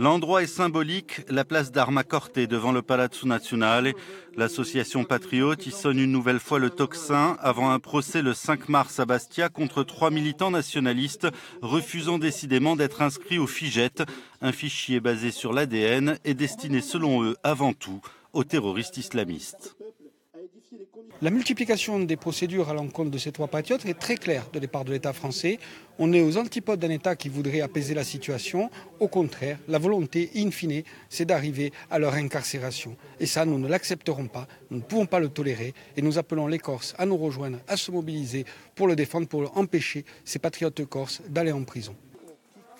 L'endroit est symbolique, la place d'Arma Corte devant le Palazzo Nazionale. L'association Patriote y sonne une nouvelle fois le tocsin avant un procès le 5 mars à Bastia contre trois militants nationalistes refusant décidément d'être inscrits au FIGET, un fichier basé sur l'ADN et destiné selon eux avant tout aux terroristes islamistes. La multiplication des procédures à l'encontre de ces trois patriotes est très claire de départ de l'État français. On est aux antipodes d'un État qui voudrait apaiser la situation. Au contraire, la volonté, in fine, c'est d'arriver à leur incarcération. Et ça, nous ne l'accepterons pas, nous ne pouvons pas le tolérer. Et nous appelons les Corses à nous rejoindre, à se mobiliser pour le défendre, pour empêcher ces patriotes corses d'aller en prison.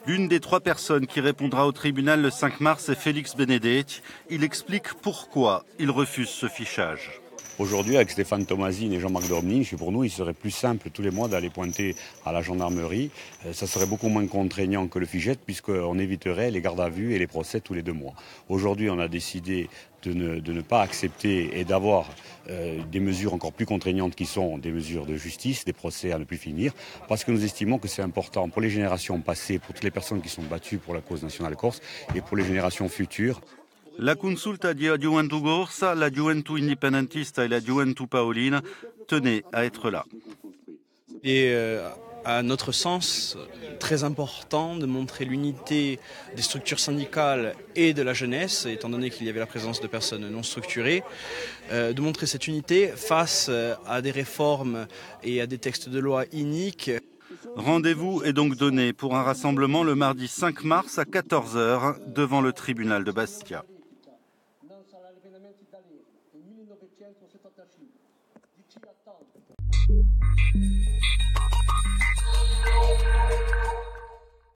L'une des trois personnes qui répondra au tribunal le 5 mars est Félix Benedetti. Il explique pourquoi il refuse ce fichage. Aujourd'hui, avec Stéphane Thomasine et Jean-Marc Domnich, pour nous, il serait plus simple tous les mois d'aller pointer à la gendarmerie. Euh, ça serait beaucoup moins contraignant que le FIGET, puisqu'on éviterait les gardes à vue et les procès tous les deux mois. Aujourd'hui, on a décidé de ne, pas accepter et d'avoir euh, des mesures encore plus contraignantes qui sont des mesures de justice, des procès à ne plus finir, parce que nous estimons que c'est important pour les générations passées, pour toutes les personnes qui sont battues pour la cause nationale corse et pour les générations futures. La consulta di Juventus Gorsa, la Juventus Indipendentista et la Juventus Paolina tenaient à être là. Et euh, à notre sens, très important de montrer l'unité des structures syndicales et de la jeunesse, étant donné qu'il y avait la présence de personnes non structurées, euh, de montrer cette unité face euh, à des réformes et à des textes de loi iniques. Rendez-vous est donc donné pour un rassemblement le mardi 5 mars à 14h devant le tribunal de Bastia. sarà ripienamente italiano nel 1975. DC a tanto.